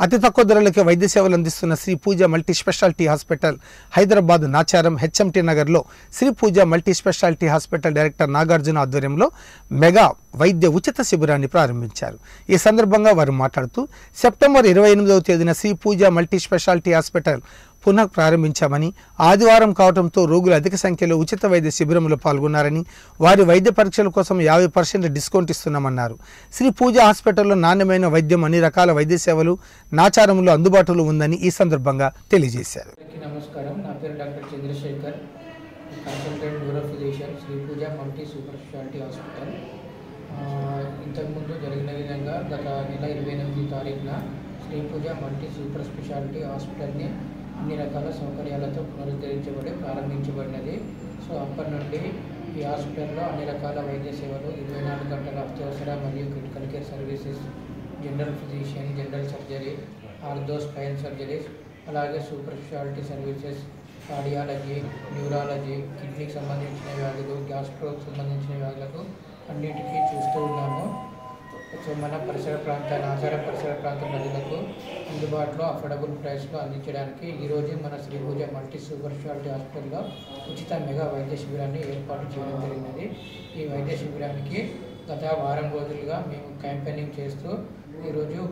అతి తక్కువ ధరలకే వైద్య సేవలు అందిస్తున్న Shri Pooja multi speciality hospital Hyderabad Nacharam HMT నగర్లో Shri Pooja multi speciality hospital director Nagarjuna ఆధ్వర్యంలో మెగా వైద్య ఉచిత శిబిరాన్ని ప్రారంభించారు. ఈ సందర్భంగా వారు మాట్లాడుతూ సెప్టెంబర్ ఇరవై ఎనిమిదవ తేదీన Shri Pooja multi speciality hospital పునః ప్రారంభించామని ఆదివారం కావడంతో రోగులు అధిక సంఖ్యలో ఉచిత వైద్య శిబిరంలో పాల్గొన్నారని వారి వైద్య పరీక్షల కోసం యాభై పర్సెంట్ డిస్కౌంట్ ఇస్తున్నామన్నారు. శ్రీ పూజ హాస్పిటల్లో నాణ్యమైన వైద్యం అన్ని రకాల వైద్య సేవలు నాచారంలో అందుబాటులో ఉందని ఈ సందర్భంగా తెలియజేశారు. నమస్కారం. నా పేరు doctor Chandrashekar consultant neuro physician Shri Pooja multi super speciality hospital. ఇంతకుముందు జరిగిన విధంగా గత నెల ఇరవై ఎనిమిది తారీఖున Shri Pooja multi super speciality హాస్పిటల్ని అన్ని రకాల సౌకర్యాలతో పునరుద్ధరించబడి ప్రారంభించబడినది. సో అప్పటి నుండి ఈ హాస్పిటల్లో అన్ని రకాల వైద్య సేవలు ఇరవై నాలుగు గంటల అత్యవసర మరియు critical care services general physician general surgery ortho spine surgeries అలాగే super speciality services cardiology neurology కిడ్నీకి సంబంధించిన వ్యాధులు గ్యాస్ట్రోకి సంబంధించిన వ్యాధులకు అన్నిటికీ చూసి సో మన పరిసర ప్రాంతాల ఆచార పరిసర ప్రాంత ప్రజలకు అందుబాటులో అఫోర్డబుల్ ప్రైస్లో అందించడానికి ఈరోజు మన శ్రీభూజ మల్టీ సూపర్ స్పెషాలిటీ హాస్పిటల్లో ఉచిత మెగా వైద్య శిబిరాన్ని ఏర్పాటు చేయడం జరిగినది. ఈ వైద్య శిబిరానికి గత వారం రోజులుగా మేము క్యాంపెయినింగ్ చేస్తూ ఈరోజు